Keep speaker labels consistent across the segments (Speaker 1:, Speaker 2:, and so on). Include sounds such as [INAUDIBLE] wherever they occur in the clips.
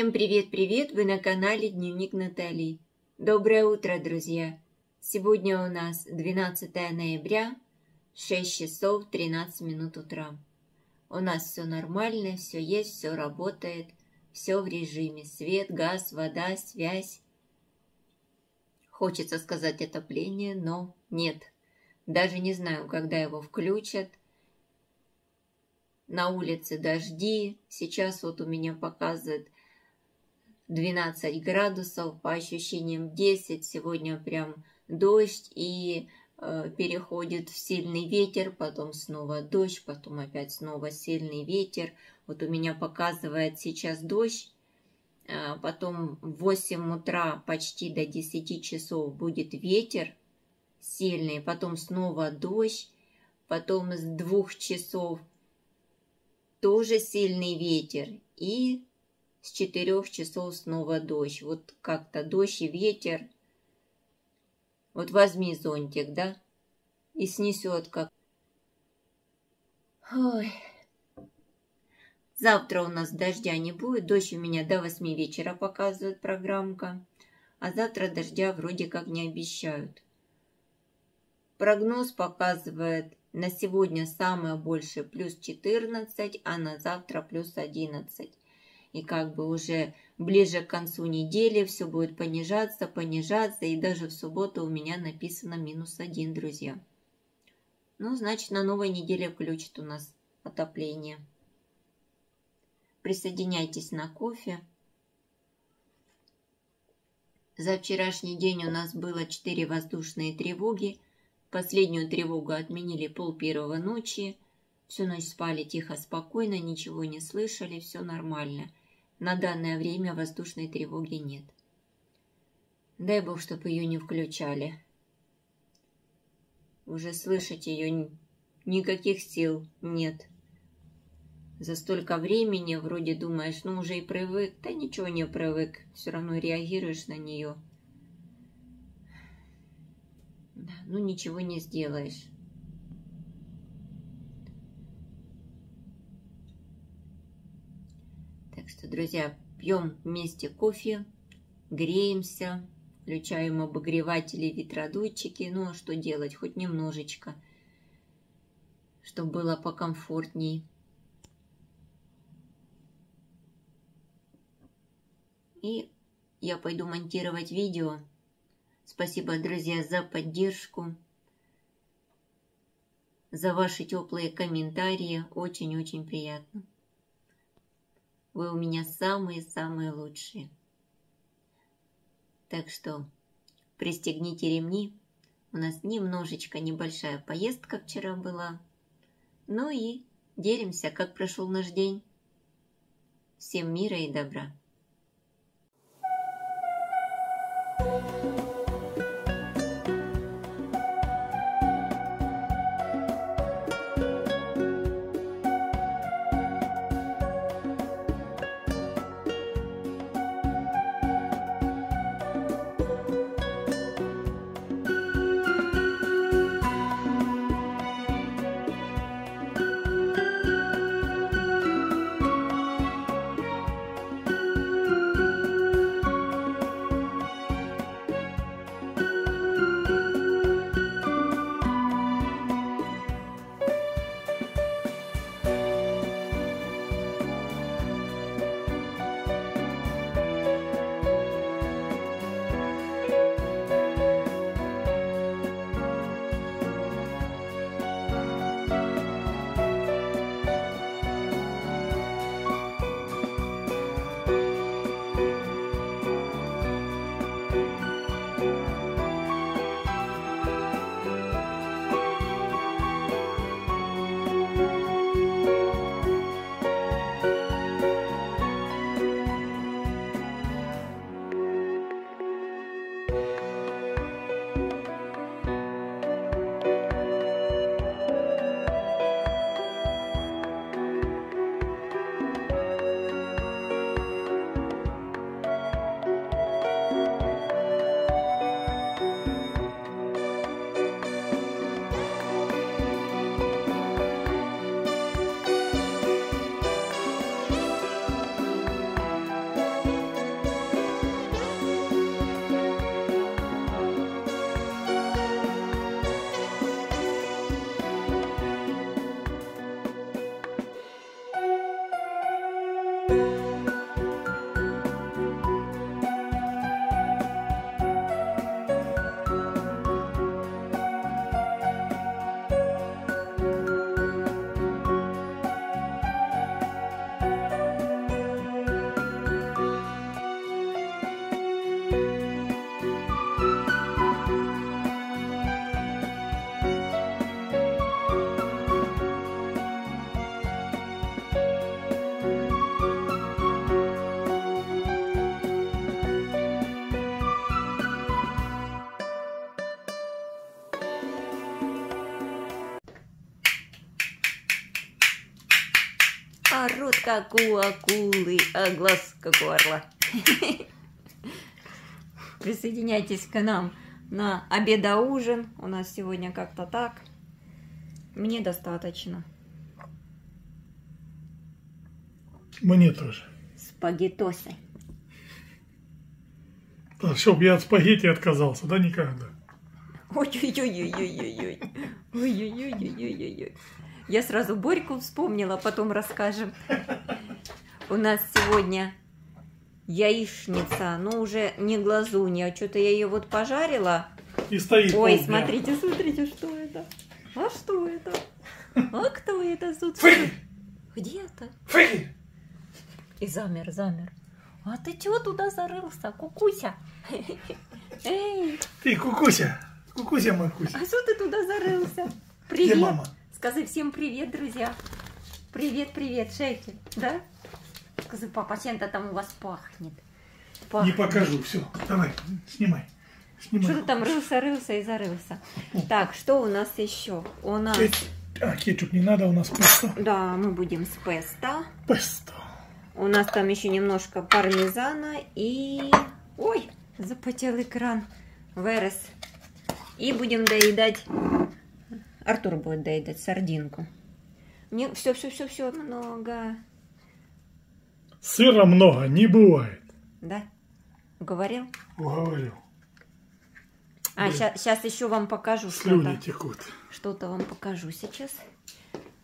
Speaker 1: Всем привет-привет! Вы на канале Дневник Натали. Доброе утро, друзья! Сегодня у нас 12 ноября, 6 часов 13 минут утра. У нас все нормально, все есть, все работает, все в режиме. Свет, газ, вода, связь. Хочется сказать отопление, но нет. Даже не знаю, когда его включат. На улице дожди. Сейчас вот у меня показывает 12 градусов, по ощущениям 10. Сегодня прям дождь и э, переходит в сильный ветер, потом снова дождь, потом опять снова сильный ветер. Вот у меня показывает сейчас дождь, э, потом в 8 утра почти до 10 часов будет ветер сильный, потом снова дождь, потом с 2 часов тоже сильный ветер и с четырех часов снова дождь. Вот как-то дождь и ветер. Вот возьми зонтик, да? И снесет как. Ой. Завтра у нас дождя не будет. Дождь у меня до восьми вечера показывает программка. А завтра дождя вроде как не обещают. Прогноз показывает на сегодня самое большее плюс 14, а на завтра плюс 11 и как бы уже ближе к концу недели все будет понижаться, понижаться, и даже в субботу у меня написано минус один, друзья. Ну, значит, на новой неделе включит у нас отопление. Присоединяйтесь на кофе. За вчерашний день у нас было 4 воздушные тревоги. Последнюю тревогу отменили пол первого ночи. Всю ночь спали тихо, спокойно, ничего не слышали, все нормально. На данное время воздушной тревоги нет. Дай бог, чтобы ее не включали. Уже слышать ее никаких сил нет. За столько времени вроде думаешь, ну уже и привык. Да ничего не привык, все равно реагируешь на нее. Ну ничего не сделаешь. Что, друзья, пьем вместе кофе, греемся, включаем обогреватели, ветродуйчики. Ну, а что делать? Хоть немножечко, чтобы было покомфортней. И я пойду монтировать видео. Спасибо, друзья, за поддержку, за ваши теплые комментарии. Очень-очень приятно. Вы у меня самые-самые лучшие. Так что пристегните ремни. У нас немножечко небольшая поездка вчера была. Ну и делимся, как прошел наш день. Всем мира и добра. рот, как у акулы, а глаз, как у орла. [LAUGHS] Присоединяйтесь к нам на обеда-ужин. У нас сегодня как-то так. Мне достаточно.
Speaker 2: Мне тоже.
Speaker 1: Спагеттосы.
Speaker 2: Да, чтоб я от спагетти отказался, да, никогда.
Speaker 1: Ой-ой-ой-ой-ой-ой. Ой-ой-ой-ой-ой-ой. Я сразу Борьку вспомнила, потом расскажем. У нас сегодня яичница, ну уже не глазунья, что-то я ее вот пожарила.
Speaker 2: И стоит
Speaker 1: Ой,
Speaker 2: полдня.
Speaker 1: смотрите, смотрите, что это? А что это? А кто это тут? Где это?
Speaker 2: Фыги!
Speaker 1: И замер, замер. А ты чего туда зарылся, кукуся? Эй,
Speaker 2: Ты, кукуся, кукуся Макуся.
Speaker 1: а что ты туда зарылся?
Speaker 2: Где
Speaker 1: Привет.
Speaker 2: мама?
Speaker 1: Скажи всем привет, друзья. Привет, привет, шейки, да? Скажи, папа, чем-то там у вас пахнет.
Speaker 2: Не
Speaker 1: Пахнет.
Speaker 2: покажу, все, давай, снимай. Снимай.
Speaker 1: Что ты там рылся, рылся и зарылся? Так, что у нас еще? У нас.
Speaker 2: А, кетчуп не надо, у нас песто.
Speaker 1: да, мы будем с песто.
Speaker 2: Песто.
Speaker 1: У нас там еще немножко пармезана и... Ой, запотел экран. Верес. И будем доедать... Артур будет доедать сардинку. Мне все, все, все, все много.
Speaker 2: Сыра много не бывает.
Speaker 1: Да? Говорил?
Speaker 2: Уговорил.
Speaker 1: А, сейчас еще вам покажу
Speaker 2: Слюни
Speaker 1: что-то.
Speaker 2: текут.
Speaker 1: Что-то вам покажу сейчас.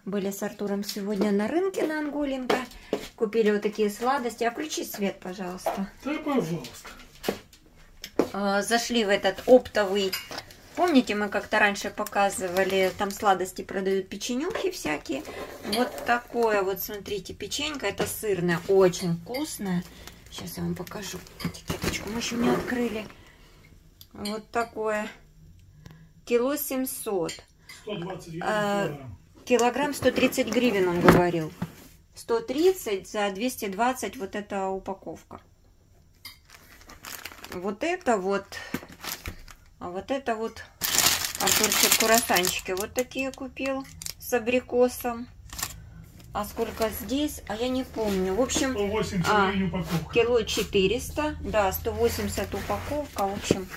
Speaker 1: Были с Артуром сегодня на рынке на Анголинка. Купили вот такие сладости. А включи свет, пожалуйста.
Speaker 2: Да, пожалуйста.
Speaker 1: А, Зашли в этот оптовый. Помните, мы как-то раньше показывали, там сладости продают печенюхи всякие. Вот такое вот, смотрите, печенька. Это сырная, очень вкусная. Сейчас я вам покажу. Этикеточку мы еще не открыли. Вот такое. Кило 700.
Speaker 2: 120 гривен
Speaker 1: А.
Speaker 2: Килограмм
Speaker 1: 130 гривен, он говорил. 130 за 220 вот эта упаковка. Вот это вот. А вот это вот Артурчик курасанчики вот такие купил с абрикосом. А сколько здесь? А я не помню. В общем,
Speaker 2: 180
Speaker 1: а,
Speaker 2: упаковка.
Speaker 1: кило 400. Да, 180 упаковка. В общем,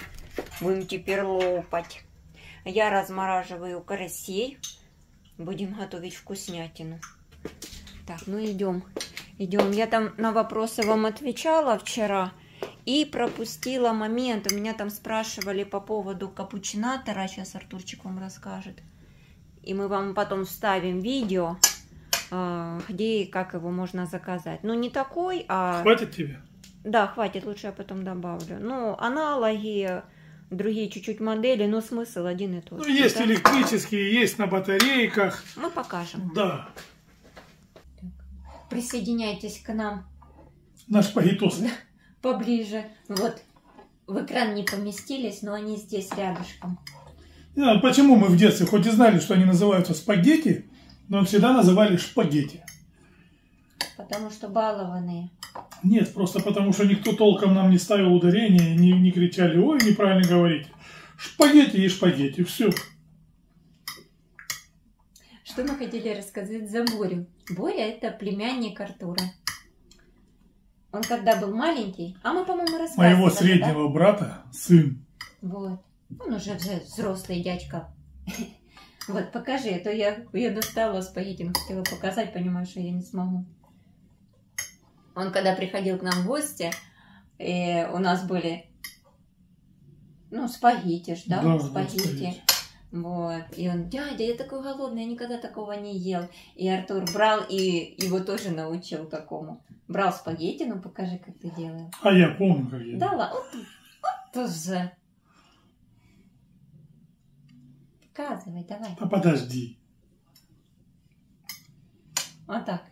Speaker 1: будем теперь лопать. Я размораживаю карасей. Будем готовить вкуснятину. Так, ну идем. Идем. Я там на вопросы вам отвечала вчера. И пропустила момент. У меня там спрашивали по поводу капучинатора. Сейчас Артурчик вам расскажет. И мы вам потом вставим видео, э, где и как его можно заказать. Ну, не такой, а...
Speaker 2: Хватит тебе?
Speaker 1: Да, хватит, лучше я потом добавлю. Ну, аналоги, другие чуть-чуть модели, но смысл один и тот
Speaker 2: Ну,
Speaker 1: же,
Speaker 2: есть
Speaker 1: да?
Speaker 2: электрические, есть на батарейках.
Speaker 1: Мы покажем.
Speaker 2: Да.
Speaker 1: Присоединяйтесь к нам
Speaker 2: Наш шпагетос.
Speaker 1: Поближе. Вот, в экран не поместились, но они здесь рядышком.
Speaker 2: Знаю, почему мы в детстве, хоть и знали, что они называются спагетти, но всегда называли шпагетти.
Speaker 1: Потому что балованные.
Speaker 2: Нет, просто потому что никто толком нам не ставил ударение, не, не кричали, ой, неправильно говорите. Шпагетти и шпагетти, все.
Speaker 1: Что мы хотели рассказать за Борю? Боря это племянник Артура. Он когда был маленький, а мы, по-моему, рассказывали,
Speaker 2: Моего
Speaker 1: да?
Speaker 2: среднего брата сын.
Speaker 1: Вот. Он уже взрослый дядька. [LAUGHS] Вот, покажи, а то я, я достала спагетти, но хотела показать, понимаю, что я не смогу. Он когда приходил к нам в гости, и у нас были, ну, спагетти ж, да,
Speaker 2: Да, да,
Speaker 1: спагетти.
Speaker 2: спагетти.
Speaker 1: Вот. И он, дядя, я такой голодный, я никогда такого не ел. И Артур брал и его тоже научил такому. Брал спагетти, ну покажи, как ты делаешь.
Speaker 2: А я помню, как я.
Speaker 1: Да ладно, вот, вот уже. Показывай, давай.
Speaker 2: Да подожди.
Speaker 1: Вот так.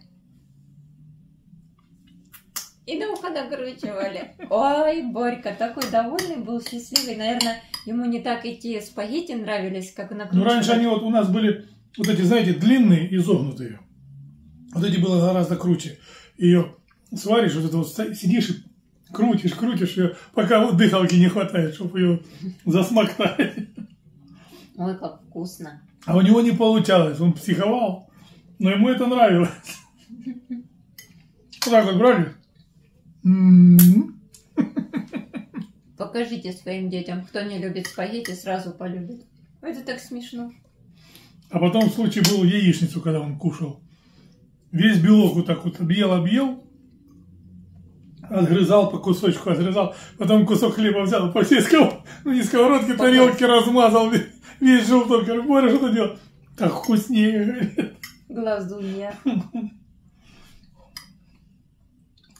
Speaker 1: И на ухо накручивали. [LAUGHS] Ой, Борька такой довольный был, счастливый. Наверное, ему не так эти спагетти нравились, как
Speaker 2: Ну,
Speaker 1: накручивать.
Speaker 2: раньше они вот у нас были вот эти, знаете, длинные, изогнутые. Вот эти было гораздо круче. Ее сваришь, вот это вот сидишь и крутишь, крутишь ее, пока вот дыхалки не хватает, чтобы ее засмоктать.
Speaker 1: Ой, как вкусно.
Speaker 2: А у него не получалось, он психовал. Но ему это нравилось. Вот так вот брали. М-м-м.
Speaker 1: Покажите своим детям, кто не любит спагетти, сразу полюбит. Это так смешно.
Speaker 2: А потом случай был яичницу, когда он кушал. Весь белок вот так вот объел, объел, отгрызал по кусочку, отгрызал, потом кусок хлеба взял, по всей сковородке, ну не сковородке, тарелке размазал весь, весь желток. Говорю, Боря, что ты делал? Так вкуснее, говорит.
Speaker 1: Глазунья.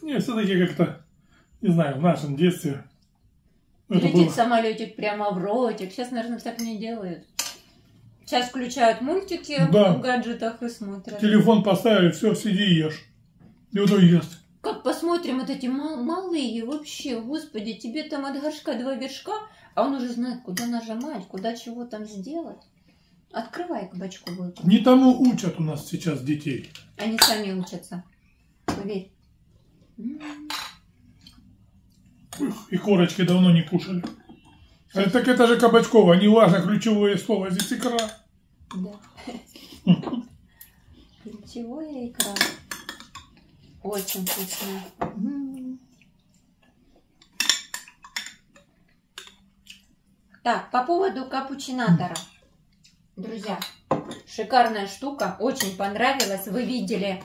Speaker 2: Не, все-таки как-то, не знаю, в нашем детстве это
Speaker 1: Летит
Speaker 2: было.
Speaker 1: самолетик прямо в ротик. Сейчас, наверное, так не делают. Сейчас включают мультики
Speaker 2: Да.
Speaker 1: в гаджетах и смотрят.
Speaker 2: Телефон поставили, все, сиди и ешь. И вот он ест.
Speaker 1: Как посмотрим, вот эти мал- малые вообще, господи, тебе там от горшка два вершка, а он уже знает, куда нажимать, куда чего там сделать. Открывай кабачку будет.
Speaker 2: Не тому учат у нас сейчас детей.
Speaker 1: Они сами учатся. Поверь.
Speaker 2: И корочки давно не кушали. А так это же Кабачкова, не важно ключевое слово, здесь икра.
Speaker 1: Да. Ключевая икра. Очень вкусная. Так, по поводу капучинатора. Друзья, шикарная штука, очень понравилась. Вы видели,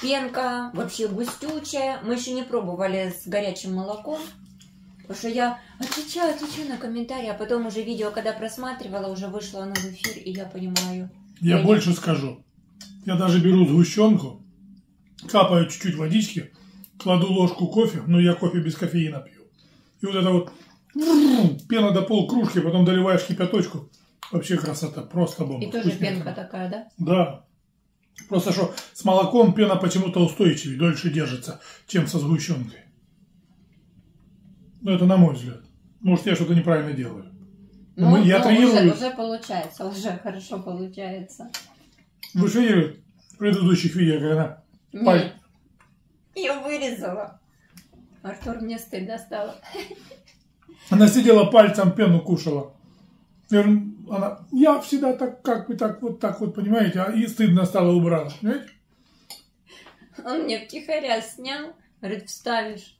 Speaker 1: пенка вообще густючая. Мы еще не пробовали с горячим молоком. Потому что я отвечаю, отвечаю на комментарии, а потом уже видео, когда просматривала, уже вышло оно в эфир, и я понимаю.
Speaker 2: Я
Speaker 1: Я
Speaker 2: больше скажу. Я даже беру сгущенку, капаю чуть-чуть водички, кладу ложку кофе, но я кофе без кофеина пью. И вот это вот [LAUGHS] пена до полкружки, потом доливаешь кипяточку. Вообще красота, просто бомба.
Speaker 1: И тоже
Speaker 2: Вкусненько.
Speaker 1: пенка такая, да?
Speaker 2: Да. Просто что с молоком пена почему-то устойчивее, дольше держится, чем со сгущенкой. Ну, это на мой взгляд. Может, я что-то неправильно делаю. Ну, я
Speaker 1: ну,
Speaker 2: тренируюсь.
Speaker 1: Уже, уже получается, уже хорошо получается.
Speaker 2: Вы же видели в предыдущих видео, когда Паль-
Speaker 1: я вырезала. Артур, мне стыдно стало.
Speaker 2: она сидела пальцем пену кушала. Она, я всегда так, как бы так, вот так вот, понимаете, а и стыдно стало убрала. Понимаете?
Speaker 1: Он мне втихаря снял, говорит, вставишь.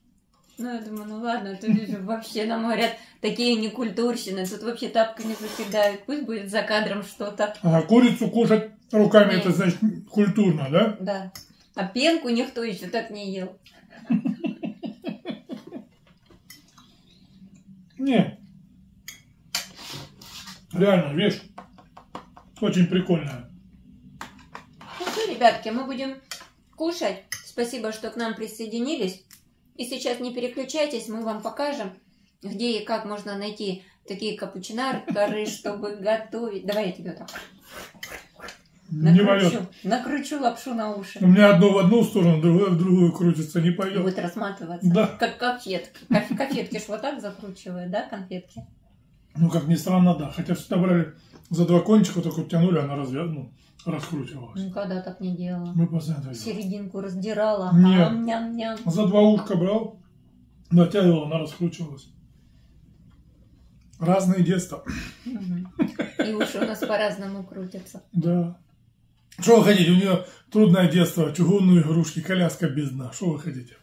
Speaker 1: Ну, я думаю, ну ладно, тут же вообще нам говорят, такие некультурщины, тут вообще тапкой не закидают, пусть будет за кадром что-то.
Speaker 2: А курицу кушать руками,
Speaker 1: Нет.
Speaker 2: это значит культурно, да?
Speaker 1: Да. А пенку никто еще так не ел.
Speaker 2: Не. Реально, вещь очень прикольная.
Speaker 1: Ну что, ребятки, мы будем кушать. Спасибо, что к нам присоединились. И сейчас не переключайтесь, мы вам покажем, где и как можно найти такие капучинары, чтобы готовить. Давай я тебе так накручу, накручу лапшу на уши.
Speaker 2: У меня одно в одну сторону, другое в другую крутится, не пойдет.
Speaker 1: Будет рассматриваться.
Speaker 2: Да.
Speaker 1: Как конфетки. Конф- Конфетки ж вот так закручивают, да, конфетки?
Speaker 2: Ну, как ни странно, да. Хотя всегда брали за два кончика, только тянули, она разве, ну, раскручивалась.
Speaker 1: Никогда так не делала.
Speaker 2: Мы постоянно.
Speaker 1: Серединку раздирала.
Speaker 2: Нет.
Speaker 1: Ам, ням-ням.
Speaker 2: За два ушка брал, натягивал, она раскручивалась. Разные детства.
Speaker 1: И уши у нас по-разному крутятся.
Speaker 2: Да. Что вы хотите? У нее трудное детство, чугунные игрушки, коляска без дна. Что вы хотите?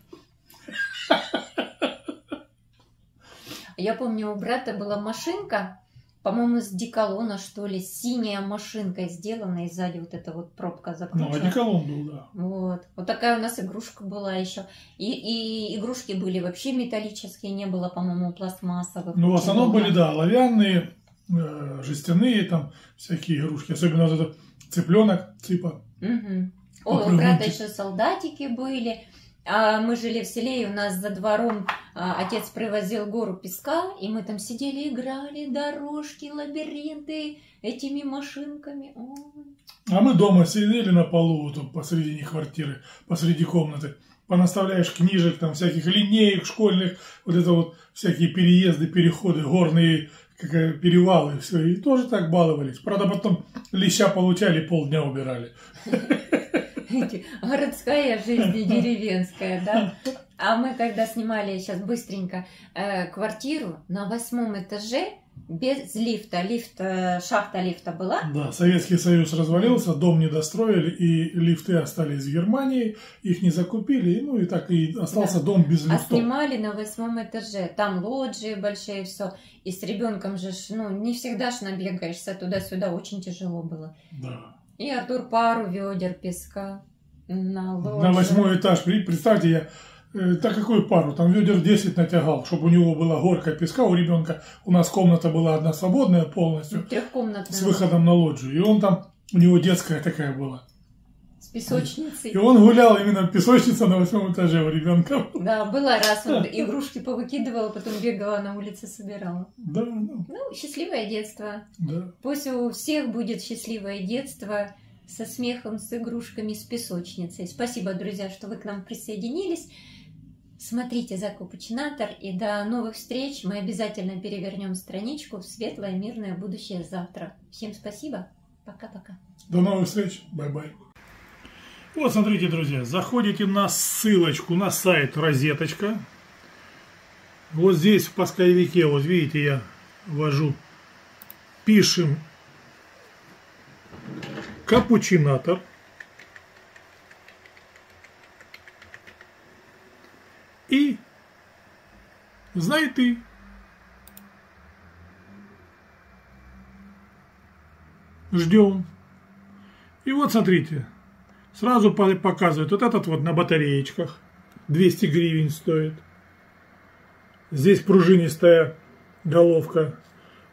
Speaker 1: Я помню, у брата была машинка, по-моему, с деколона, что ли, синяя машинка сделана, и сзади вот эта вот пробка
Speaker 2: Ну,
Speaker 1: закручена.
Speaker 2: одеколон был, да.
Speaker 1: Вот. Вот такая у нас игрушка была еще. И, и игрушки были вообще металлические, не было, по-моему, пластмассовых.
Speaker 2: Ну, в основном были, да, оловянные, э, жестяные там всякие игрушки. Особенно вот этот цыпленок, цыпа.
Speaker 1: Мгм. Ой, у брата еще солдатики были. А мы жили в селе, и у нас за двором а, отец привозил гору песка, и мы там сидели, играли, дорожки, лабиринты этими машинками.
Speaker 2: А мы дома сидели на полу, там посредине квартиры, посреди комнаты. Понаставляешь книжек, там всяких линеек школьных, вот это вот всякие переезды, переходы, горные как, перевалы, все. И тоже так баловались. Правда, потом леща получали, полдня убирали. [LAUGHS]
Speaker 1: Эти, Городская жизнь и деревенская, да? А мы когда снимали сейчас быстренько э, квартиру на восьмом этаже, без лифта. Лифт, э, шахта лифта была?
Speaker 2: Да, Советский Союз развалился, дом не достроили, и лифты остались в Германии, их не закупили, ну и так и остался
Speaker 1: Да.
Speaker 2: дом без
Speaker 1: А
Speaker 2: лифтов.
Speaker 1: снимали на восьмом этаже. Там лоджии большие, все. И с ребенком же, ну, не всегда ж набегаешься туда-сюда. Очень тяжело было.
Speaker 2: Да.
Speaker 1: И Артур пару ведер песка на лоджию.
Speaker 2: На восьмой этаж, представьте, я э, так какую пару, там ведер 10 натягал, чтобы у него была горка песка у ребенка. У нас комната была одна свободная полностью,
Speaker 1: Трехкомнатная.
Speaker 2: с выходом на лоджию. И он там, у него детская такая была.
Speaker 1: С песочницей.
Speaker 2: И он гулял именно в песочнице на восьмом этаже у ребенка.
Speaker 1: Да, было раз, он [LAUGHS] игрушки повыкидывала, потом бегала на улице, собирала.
Speaker 2: Да, ну,
Speaker 1: Ну, счастливое детство.
Speaker 2: да.
Speaker 1: Пусть у всех будет счастливое детство со смехом, с игрушками, с песочницей. Спасибо, друзья, что вы к нам присоединились. Смотрите Закупочинатор и до новых встреч. Мы обязательно перевернем страничку в светлое мирное будущее завтра. Всем спасибо. Пока-пока.
Speaker 2: До новых встреч. Bye-bye. Вот, смотрите, друзья, заходите на ссылочку на сайт Розеточка. Вот здесь в поисковике, вот видите, я ввожу, пишем капучинатор. И знай ты. Ждем. И вот смотрите, сразу по- показывают, вот этот вот на батареечках 200 гривен стоит. Здесь пружинистая головка.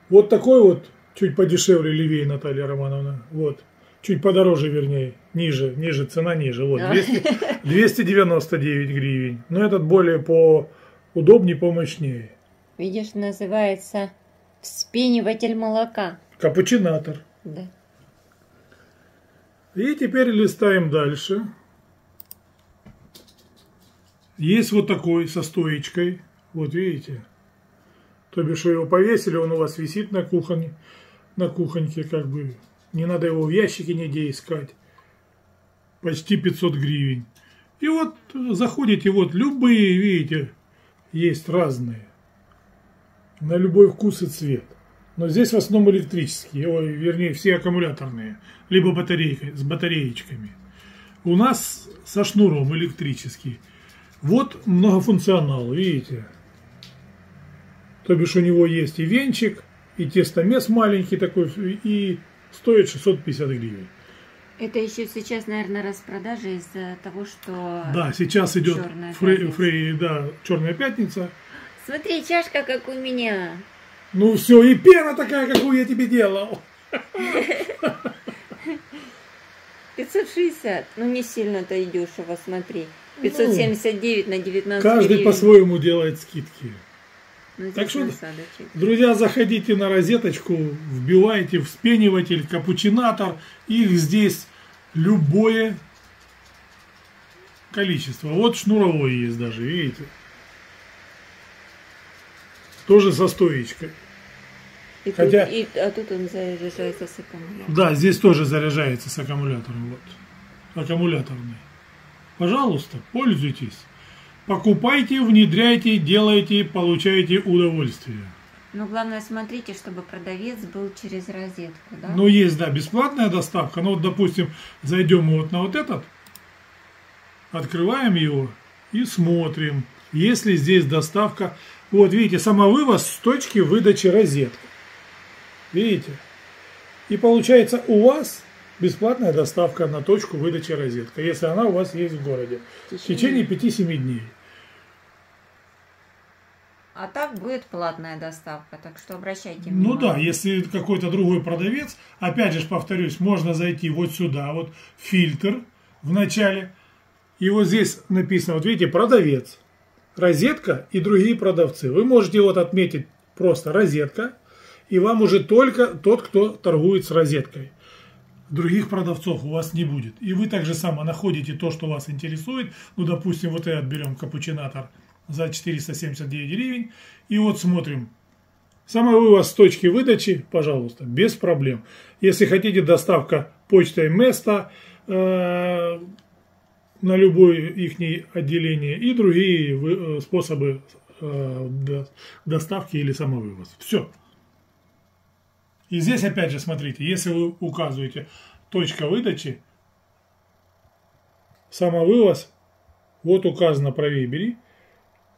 Speaker 2: Вот такой вот, чуть подешевле, левее, Наталья Романовна. Вот, чуть подороже, вернее, ниже, ниже, цена ниже. Вот, 200 299 [LAUGHS] гривен. Но этот более по удобнее, помощнее.
Speaker 1: Видишь, называется вспениватель молока.
Speaker 2: Капучинатор.
Speaker 1: Да.
Speaker 2: И теперь листаем дальше. Есть вот такой со стоечкой. Вот видите. То бишь вы его повесили, он у вас висит на кухне, на кухоньке как бы. Не надо его в ящике нигде искать. Почти 500 гривен. И вот заходите, вот любые, видите, есть разные. На любой вкус и цвет. Но здесь в основном электрические, ой, вернее, все аккумуляторные, либо батарейкой, с батареечками. У нас со шнуром электрический. Вот многофункционал, видите? То бишь у него есть и венчик, и тестомес маленький такой, и стоит 650 гривен.
Speaker 1: Это еще сейчас, наверное, распродажа из-за того, что...
Speaker 2: Да, сейчас идет
Speaker 1: Чёрная
Speaker 2: фрей,
Speaker 1: пятница.
Speaker 2: фрей, да, черная пятница.
Speaker 1: Смотри, чашка, как у меня.
Speaker 2: Ну все, и пена такая, какую я тебе делал. [LAUGHS]
Speaker 1: 560. Ну, не сильно-то и дешево, смотри. 579 на 19
Speaker 2: Каждый по-своему делает скидки.
Speaker 1: Ну,
Speaker 2: Так что-. Друзья, заходите на розеточку, вбивайте вспениватель, капучинатор. Их здесь любое количество. Вот шнуровой есть даже, видите? Тоже со стоечкой.
Speaker 1: И тут-
Speaker 2: Хотя-
Speaker 1: и- а тут он заряжается с аккумулятором.
Speaker 2: Да, здесь тоже заряжается с аккумулятором. Вот. Аккумуляторный. Пожалуйста, пользуйтесь. Покупайте, внедряйте, делайте, получайте удовольствие.
Speaker 1: Но главное, смотрите, чтобы продавец был через розетку, да?
Speaker 2: Ну, есть, да, бесплатная доставка. Ну, вот, допустим, зайдем мы вот на вот этот, открываем его и смотрим, есть ли здесь доставка. Вот, видите, самовывоз с точки выдачи розетки. Видите? И получается у вас бесплатная доставка на точку выдачи розетка, если она у вас есть в городе. В течение 5-7 дней.
Speaker 1: А так будет платная доставка, так что обращайте
Speaker 2: Ну да,
Speaker 1: внимание.
Speaker 2: если какой-то другой продавец, опять же повторюсь, можно зайти вот сюда, вот фильтр в начале, и вот здесь написано, вот видите, продавец, розетка и другие продавцы. Вы можете вот отметить просто розетка, и вам уже только тот, кто торгует с розеткой. Других продавцов у вас не будет. И вы так же само находите то, что вас интересует. Ну, допустим, вот этот берем капучинатор за 479 гривен. И вот смотрим, Самовывоз с точки выдачи, пожалуйста, без проблем. Если хотите доставка почтой места э, на любое их отделение и другие вы- э, способы э, до- доставки или самовывоз. Все. И здесь опять же смотрите, если вы указываете точка выдачи, самовывоз, вот указано правее бери,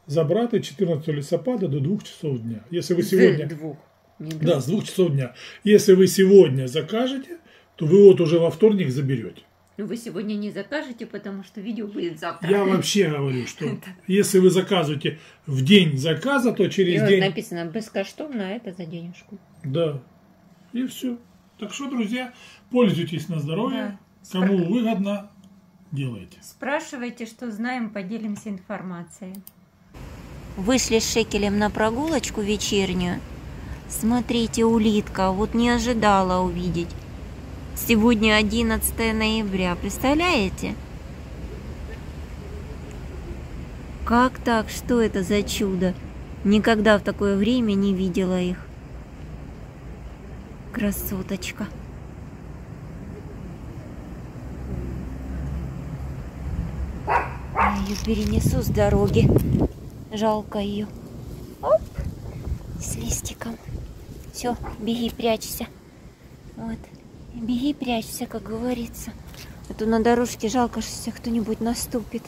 Speaker 2: забрати 14 листопада до 2 часов дня. Если вы сегодня...
Speaker 1: С двух.
Speaker 2: Да, с 2 часов дня. Если вы сегодня закажете, то вы вот уже во вторник заберете.
Speaker 1: Ну, вы сегодня не закажете, потому что видео будет завтра.
Speaker 2: Я вообще говорю, что [LAUGHS] если вы заказываете в день заказа, то
Speaker 1: И
Speaker 2: через
Speaker 1: вот
Speaker 2: день...
Speaker 1: написано бескоштовно, а это за денежку.
Speaker 2: Да. И все. Так что, друзья, пользуйтесь на здоровье.
Speaker 1: Да.
Speaker 2: Кому выгодно, делайте.
Speaker 3: Спрашивайте, что знаем, поделимся информацией.
Speaker 1: Вышли с Шекелем на прогулочку вечернюю. Смотрите, улитка, вот не ожидала увидеть. Сегодня 11 ноября, представляете? Как так? Что это за чудо? Никогда в такое время не видела их. Красоточка. Я ее перенесу с дороги. Жалко ее. Оп, с листиком. Все, беги, прячься. Вот. Беги, прячься, как говорится. А то на дорожке жалко, что кто-нибудь наступит.